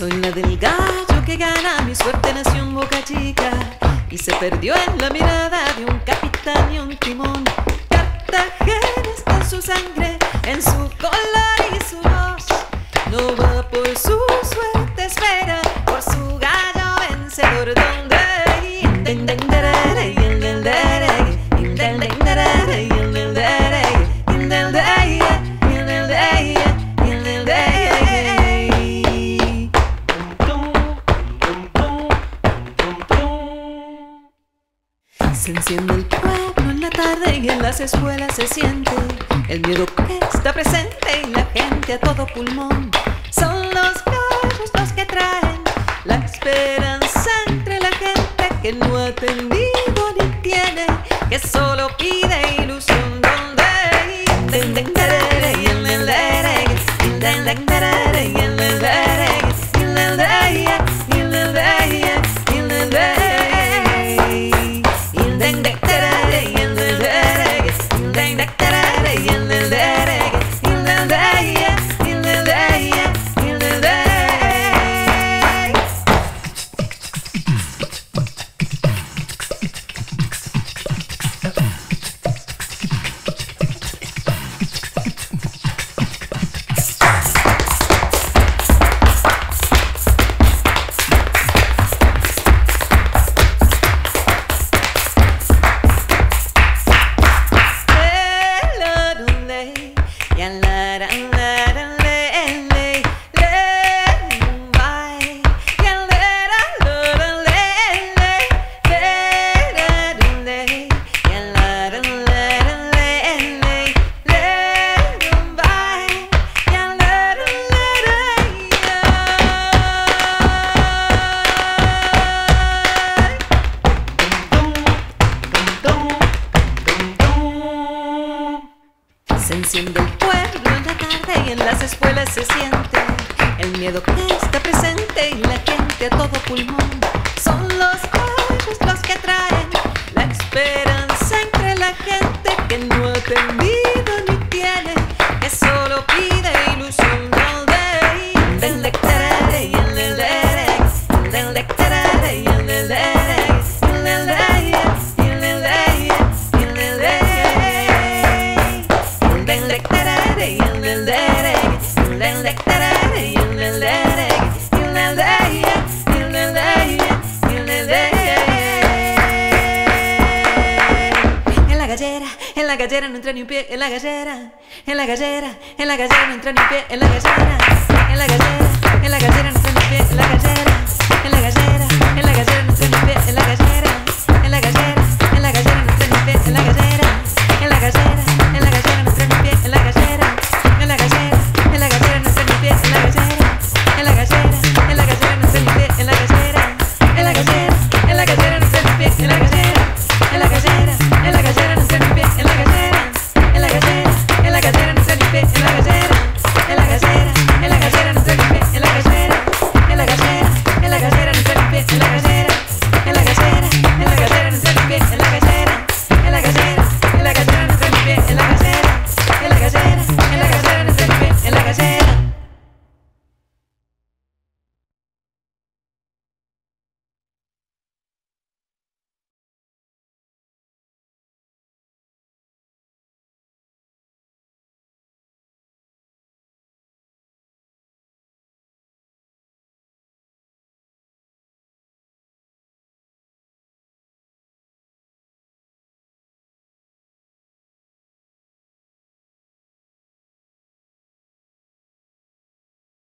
Soy la del gallo que gana, mi suerte nació en Boca Chica y se perdió en la mirada de un capitán y un timón. Cartagena está en su sangre, en su color y su voz. No va por su suerte, espera por su gallo vencedor. Se enciende el pueblo en la tarde y en las escuelas se siente el miedo que está presente y la gente a todo pulmón. Son los gallos los que traen la esperanza entre la gente que no ha tenido ni tiene, que solo pide ilusión. Se siente el miedo que está presente y la gente a todo pulmón. Son los gallos los que traen la esperanza entre la gente que no ha tenido ni tiene, que solo pide ilusión. Del lectarare En la gallera, no entra ni un pie, en la gallera, en la gallera, en la gallera no entra ni un pie, en la gallera, en la gallera, en la gallera. en la gallera, en la gallera.